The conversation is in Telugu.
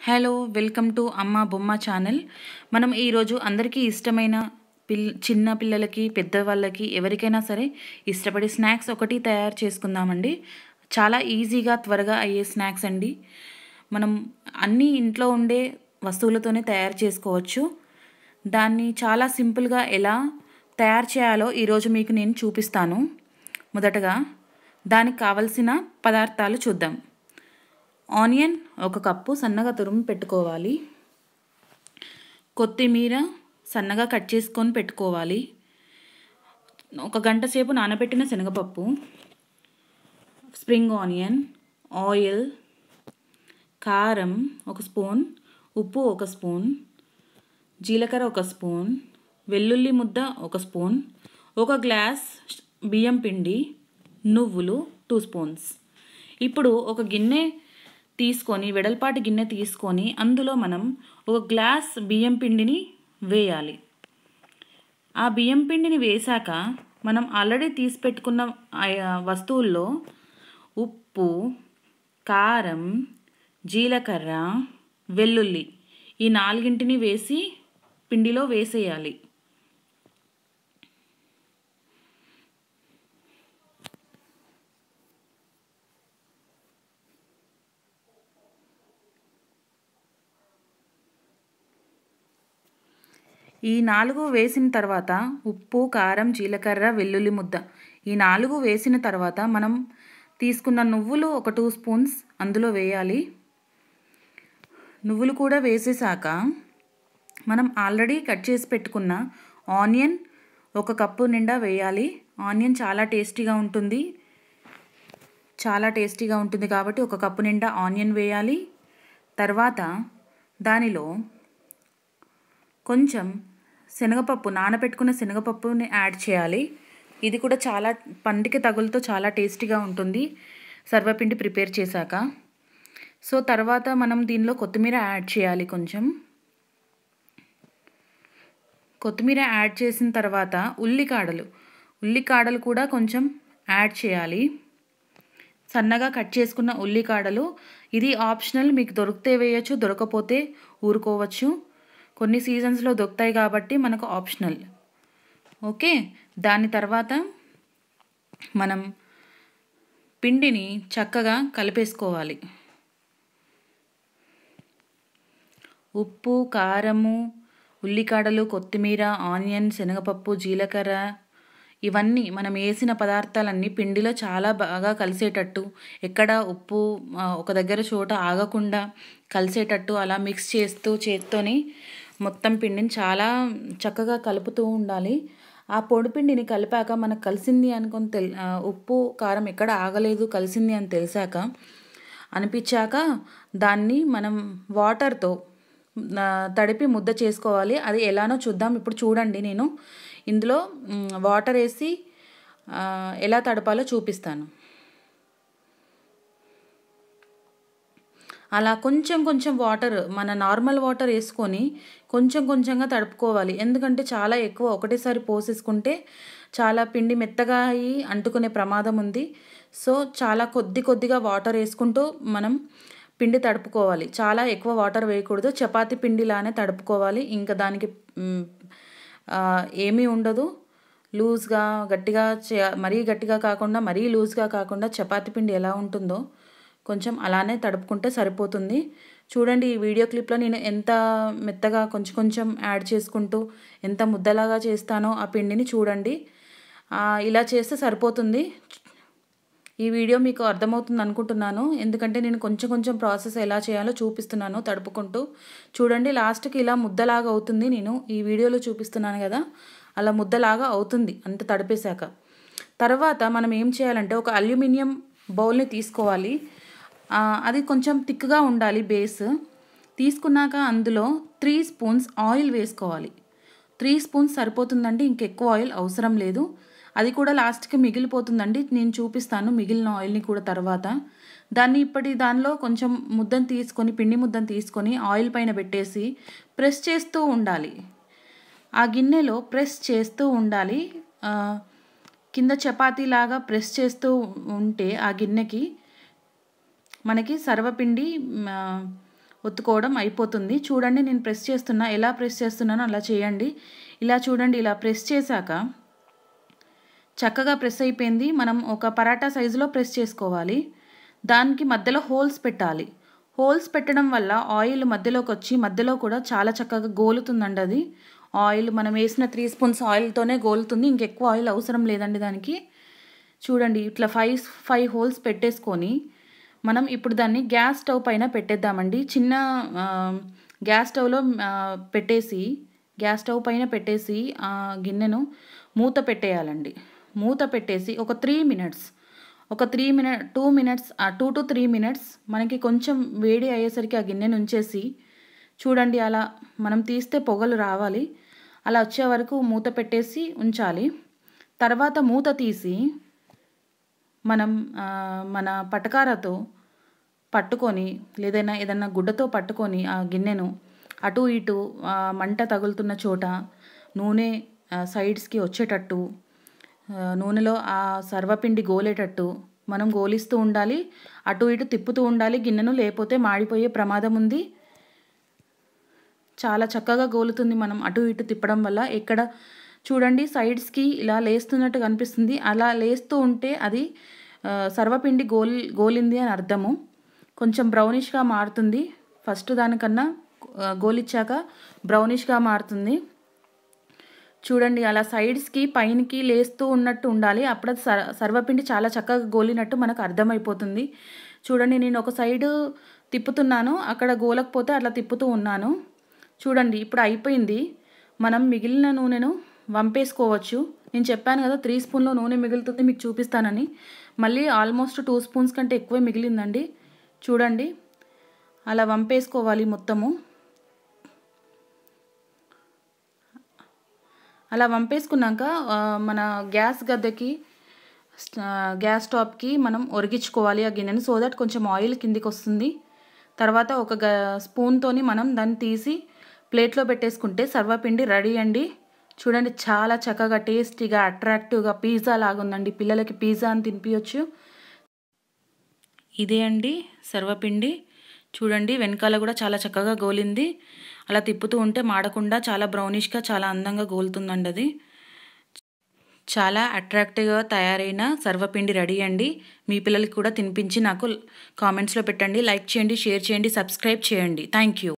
హలో వెల్కమ్ టు అమ్మ బొమ్మ ఛానల్. మనం ఈరోజు అందరికీ ఇష్టమైన పిల్ చిన్న పిల్లలకి పెద్దవాళ్ళకి ఎవరికైనా సరే ఇష్టపడే స్నాక్స్ ఒకటి తయారు చేసుకుందామండి. చాలా ఈజీగా త్వరగా అయ్యే స్నాక్స్ అండి. మనం అన్నీ ఇంట్లో ఉండే వస్తువులతోనే తయారు చేసుకోవచ్చు. దాన్ని చాలా సింపుల్గా ఎలా తయారు చేయాలో ఈరోజు మీకు నేను చూపిస్తాను. మొదటగా దానికి కావలసిన పదార్థాలు చూద్దాం. ఆనియన్ ఒక కప్పు సన్నగా తురుము పెట్టుకోవాలి. కొత్తిమీర సన్నగా కట్ చేసుకొని పెట్టుకోవాలి. ఒక గంట సేపు నానబెట్టిన శనగపప్పు స్ప్రింగ్ ఆనియన్ ఆయిల్ కారం ఒక స్పూన్ ఉప్పు ఒక స్పూన్ జీలకర్ర ఒక స్పూన్ వెల్లుల్లి ముద్ద ఒక స్పూన్ ఒక గ్లాస్ బియ్యం పిండి నువ్వులు టూ స్పూన్స్. ఇప్పుడు ఒక గిన్నె తీసుకొని వెడల్పాటి గిన్నె తీసుకొని అందులో మనం ఒక గ్లాస్ బియ్యం పిండిని వేయాలి. ఆ బియ్యం పిండిని వేశాక మనం ఆల్రెడీ తీసి పెట్టుకున్న వస్తువుల్లో ఉప్పు కారం జీలకర్ర వెల్లుల్లి ఈ నాలుగింటిని వేసి పిండిలో వేసేయాలి. ఈ నాలుగు వేసిన తర్వాత ఉప్పు కారం జీలకర్ర వెల్లుల్లి ముద్ద. ఈ నాలుగు వేసిన తర్వాత మనం తీసుకున్న నువ్వులు ఒక టూ స్పూన్స్ అందులో వేయాలి. నువ్వులు కూడా వేసేసాక మనం ఆల్రెడీ కట్ చేసి పెట్టుకున్న ఆనియన్ ఒక కప్పు నిండా వేయాలి. ఆనియన్ చాలా టేస్టీగా ఉంటుంది. చాలా టేస్టీగా ఉంటుంది కాబట్టి ఒక కప్పు నిండా ఆనియన్ వేయాలి. తర్వాత దానిలో కొంచెం శనగపప్పు నానబెట్టుకున్న శనగపప్పుని యాడ్ చేయాలి. ఇది కూడా చాలా పండికి తగులతో చాలా టేస్టీగా ఉంటుంది. సర్వపిండి ప్రిపేర్ చేశాక. సో తర్వాత మనం దీనిలో కొత్తిమీర యాడ్ చేయాలి కొంచెం. కొత్తిమీర యాడ్ చేసిన తర్వాత ఉల్లికాడలు. ఉల్లికాడలు కూడా కొంచెం యాడ్ చేయాలి. సన్నగా కట్ చేసుకున్న ఉల్లికాడలు. ఇది ఆప్షనల్ మీకు దొరికితే వేయచ్చు దొరకపోతే ఊరుకోవచ్చు. కొన్ని సీజన్స్లో దొరుకుతాయి కాబట్టి మనకు ఆప్షనల్ ఓకే? దాని తర్వాత మనం పిండిని చక్కగా కలిపేసుకోవాలి. ఉప్పు కారము ఉల్లికాడలు కొత్తిమీర ఆనియన్ శనగపప్పు జీలకర్ర ఇవన్నీ మనం వేసిన పదార్థాలన్నీ పిండిలో చాలా బాగా కలిసేటట్టు ఎక్కడ ఉప్పు ఒక దగ్గర చోట ఆగకుండా కలిసేటట్టు అలా మిక్స్ చేస్తూ చేత్తోని మొత్తం పిండిని చాలా చక్కగా కలుపుతూ ఉండాలి. ఆ పొడిపిండిని కలిపాక మనకు కలిసింది అనుకుని తెల్ ఉప్పు కారం ఎక్కడ ఆగలేదు కలిసింది అని తెలిసాక అనిపించాక దాన్ని మనం వాటర్తో తడిపి ముద్ద చేసుకోవాలి. అది ఎలానో చూద్దాం. ఇప్పుడు చూడండి నేను. ఇందులో వాటర్ వేసి ఎలా తడపాలో చూపిస్తాను. అలా కొంచెం కొంచెం వాటర్ మన నార్మల్ వాటర్ వేసుకొని కొంచెం కొంచెంగా తడుపుకోవాలి. ఎందుకంటే చాలా ఎక్కువ ఒకటేసారి పోసేసుకుంటే చాలా పిండి మెత్తగా అయ్యి అంటుకునే ప్రమాదం ఉంది. సో చాలా కొద్ది కొద్దిగా వాటర్ వేసుకుంటూ మనం పిండి తడుపుకోవాలి. చాలా ఎక్కువ వాటర్ వేయకూడదు. చపాతి పిండిలానే తడుపుకోవాలి. ఇంకా దానికి ఏమీ ఉండదు. లూజ్గా గట్టిగా మరీ గట్టిగా కాకుండా మరీ లూజ్గా కాకుండా చపాతి పిండి ఎలా ఉంటుందో కొంచెం అలానే తడుపుకుంటే సరిపోతుంది. చూడండి ఈ వీడియో క్లిప్లో నేను ఎంత మెత్తగా కొంచెం కొంచెం యాడ్ చేసుకుంటూ ఎంత ముద్దలాగా చేస్తానో ఆ పిండిని చూడండి. ఇలా చేస్తే సరిపోతుంది. ఈ వీడియో మీకు అర్థమవుతుంది అనుకుంటున్నాను. ఎందుకంటే నేను కొంచెం కొంచెం ప్రాసెస్ ఎలా చేయాలో చూపిస్తున్నాను తడుపుకుంటూ. చూడండి లాస్ట్కి ఇలా ముద్దలాగా అవుతుంది. నేను ఈ వీడియోలో చూపిస్తున్నాను కదా అలా ముద్దలాగా అవుతుంది అంత తడిపేశాక. తర్వాత మనం ఏం చేయాలంటే ఒక అల్యూమినియం బౌల్ని తీసుకోవాలి. అది కొంచెం థిక్గా ఉండాలి బేస్. తీసుకున్నాక అందులో త్రీ స్పూన్స్ ఆయిల్ వేసుకోవాలి. త్రీ స్పూన్స్ సరిపోతుందండి ఇంకెక్కువ ఆయిల్ అవసరం లేదు. అది కూడా లాస్ట్కి మిగిలిపోతుందండి నేను చూపిస్తాను మిగిలిన ఆయిల్ని కూడా తర్వాత. దాన్ని ఇప్పటి దానిలో కొంచెం ముద్దను తీసుకొని పిండి ముద్దను తీసుకొని ఆయిల్ పైన పెట్టేసి ప్రెస్ చేస్తూ ఉండాలి. ఆ గిన్నెలో ప్రెస్ చేస్తూ ఉండాలి. కింద చపాతీలాగా ప్రెస్ చేస్తూ ఉంటే ఆ గిన్నెకి మనకి సర్వపిండి ఒత్తుకోవడం అయిపోతుంది. చూడండి నేను ప్రెస్ చేస్తున్నా. ఎలా ప్రెస్ చేస్తున్నానో అలా చేయండి. ఇలా చూడండి ఇలా ప్రెస్ చేశాక చక్కగా ప్రెస్ అయిపోయింది. మనం ఒక పరాటా సైజులో ప్రెస్ చేసుకోవాలి. దానికి మధ్యలో హోల్స్ పెట్టాలి. హోల్స్ పెట్టడం వల్ల ఆయిల్ మధ్యలోకి వచ్చి మధ్యలో కూడా చాలా చక్కగా గోలుతుందండి అది. ఆయిల్ మనం వేసిన త్రీ స్పూన్స్ ఆయిల్తోనే గోలుతుంది. ఇంకెక్కువ ఆయిల్ అవసరం లేదండి దానికి. చూడండి ఇట్లా ఫైవ్ ఫైవ్ హోల్స్ పెట్టేసుకొని మనం ఇప్పుడు దాన్ని గ్యాస్ స్టవ్ పైన పెట్టేద్దామండి. చిన్న గ్యాస్ స్టవ్లో పెట్టేసి గ్యాస్ స్టవ్ పైన పెట్టేసి ఆ గిన్నెను మూత పెట్టేయాలండి. మూత పెట్టేసి ఒక త్రీ మినిట్స్ ఒక three minute two minutes two to three minutes మనకి కొంచెం వేడి అయ్యేసరికి ఆ గిన్నెను ఉంచేసి చూడండి అలా మనం తీస్తే పొగలు రావాలి. అలా వచ్చే వరకు మూత పెట్టేసి ఉంచాలి. తర్వాత మూత తీసి మనం మన పటకారతో పట్టుకొని లేదైనా ఏదైనా గుడ్డతో పట్టుకొని ఆ గిన్నెను అటు ఇటు మంట తగులుతున్న చోట నూనె సైడ్స్కి వచ్చేటట్టు నూనెలో ఆ సర్వపిండి గోలేటట్టు మనం గోలిస్తూ ఉండాలి అటు ఇటు తిప్పుతూ ఉండాలి గిన్నెను లేకపోతే మాడిపోయే ప్రమాదం ఉంది. చాలా చక్కగా గోలుతుంది మనం అటు ఇటు తిప్పడం వల్ల. ఎక్కడ చూడండి సైడ్స్కి ఇలా లేస్తున్నట్టు కనిపిస్తుంది. అలా లేస్తూ ఉంటే అది సర్వపిండి గోల్ గోలింది అని అర్థము. కొంచెం బ్రౌనిష్గా మారుతుంది. ఫస్ట్ దానికన్నా గోలిచ్చాక బ్రౌనిష్గా మారుతుంది. చూడండి అలా సైడ్స్కి పైనకి లేస్తూ ఉన్నట్టు ఉండాలి. అప్పుడు అది సర్ సర్వపిండి చాలా చక్కగా గోలినట్టు మనకు అర్థమైపోతుంది. చూడండి నేను ఒక సైడు తిప్పుతున్నాను. అక్కడ గోలకపోతే అట్లా తిప్పుతూ ఉన్నాను. చూడండి ఇప్పుడు అయిపోయింది. మనం మిగిలిన నూనెను వంపేసుకోవచ్చు. నేను చెప్పాను కదా త్రీ స్పూన్లో నూనె మిగులుతుంది మీకు చూపిస్తానని. మళ్ళీ ఆల్మోస్ట్ టూ స్పూన్స్ కంటే ఎక్కువే మిగిలిందండి. చూడండి. అలా వంపేసుకోవాలి మొత్తము. అలా వంపేసుకున్నాక మన గ్యాస్ గద్దెకి గ్యాస్ స్టాప్కి మనం ఒరిగించుకోవాలి ఆ గిన్నెని సో దట్ కొంచెం ఆయిల్ కిందికి వస్తుంది. తర్వాత ఒక గ స్పూన్తోని మనం దాన్ని తీసి ప్లేట్లో పెట్టేసుకుంటే సర్వపిండి రెడీ అండి. చూడండి చాలా చక్కగా టేస్టీగా అట్రాక్టివ్గా పిజ్జా లాగుందండి. పిల్లలకి పిజ్జా అని తినిపించచ్చు ఇదే అండి సర్వపిండి. చూడండి వెనకాల కూడా చాలా చక్కగా గోలింది. అలా తిప్పుతూ ఉంటే మాడకుండా చాలా బ్రౌనిష్గా చాలా అందంగా గోలుతుందండి అది. చాలా అట్రాక్టివ్గా తయారైన సర్వపిండి రెడీ అండి. మీ పిల్లలకి కూడా తినిపించి నాకు కామెంట్స్లో పెట్టండి. లైక్ చేయండి షేర్ చేయండి సబ్స్క్రైబ్ చేయండి. Thank you.